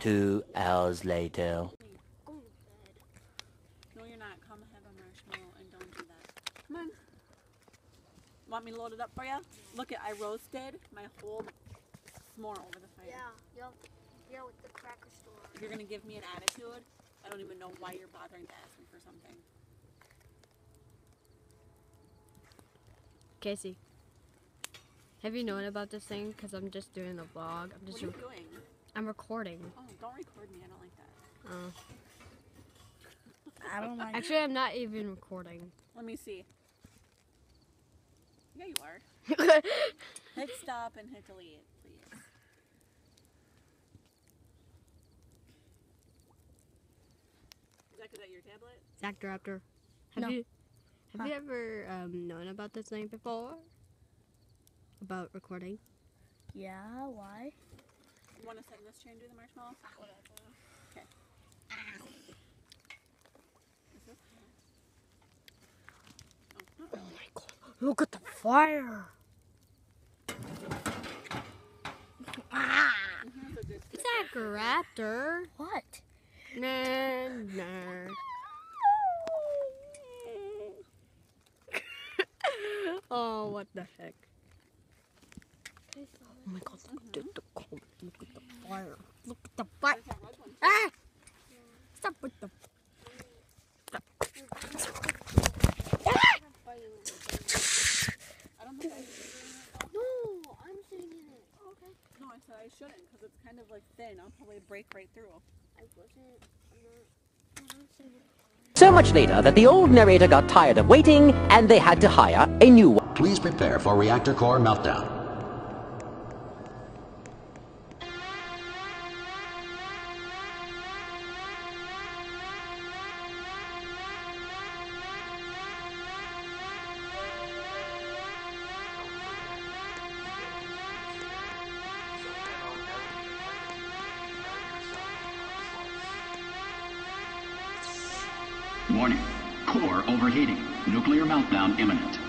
Two hours later. Go to bed. No, you're not. Come have a marshmallow and don't do that. Come on. Want me to load it up for you? Look at I roasted my whole s'more over the fire. Yeah, yep. Yeah, with the cracker store. If you're gonna give me an attitude, I don't even know why you're bothering to ask me for something. Casey, have you known about this thing? Because I'm just doing a vlog. I'm What just are you re- doing? I'm recording. Oh, don't record me. I don't like that. Uh, I don't like actually, I'm not even recording. Let me see. Yeah, you are. Hit stop and hit delete, please. Is that 'cause at your tablet? Zach Raptor, have No. you have Huh. you ever um, known about this thing before? About recording? Yeah, why? You want to sit in this chair and do the marshmallow? Okay. Is this hot? Oh, not really. Look at the fire! Ah. Here's a good Zach Raptor. What? Nah, nah. oh, what the heck? Oh my god, look at the cold. Look at the fire. Look at the fire. Ah! Stop with the. I shouldn't because it's kind of like thin. I'll probably break right through. I wasn't. So much later that the old narrator got tired of waiting and they had to hire a new one. Please prepare for reactor core meltdown. Warning. Core overheating. Nuclear meltdown imminent.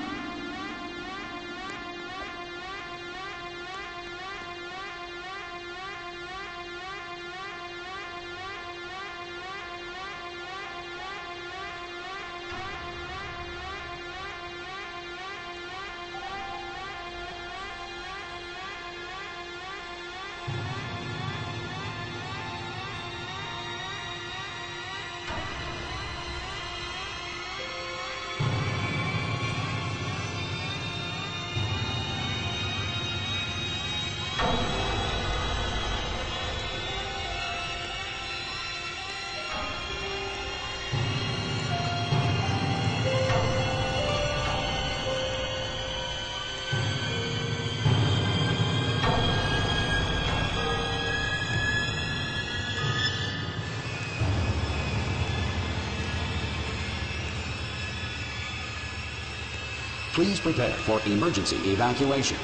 Please prepare for emergency evacuation.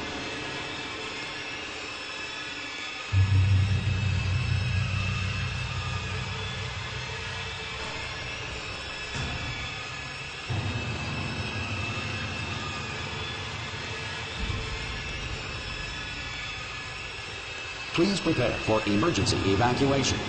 Please prepare for emergency evacuation.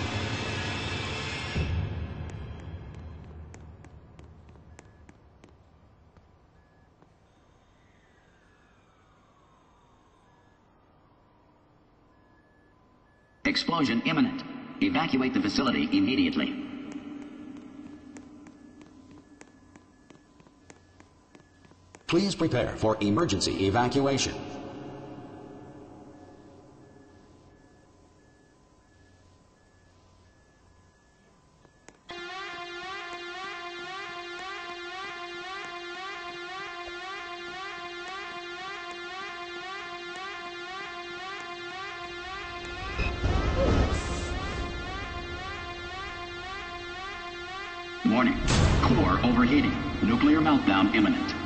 Explosion imminent. Evacuate the facility immediately. Please prepare for emergency evacuation. Warning. Core overheating. Nuclear meltdown imminent.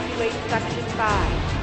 Evacuate Section 5.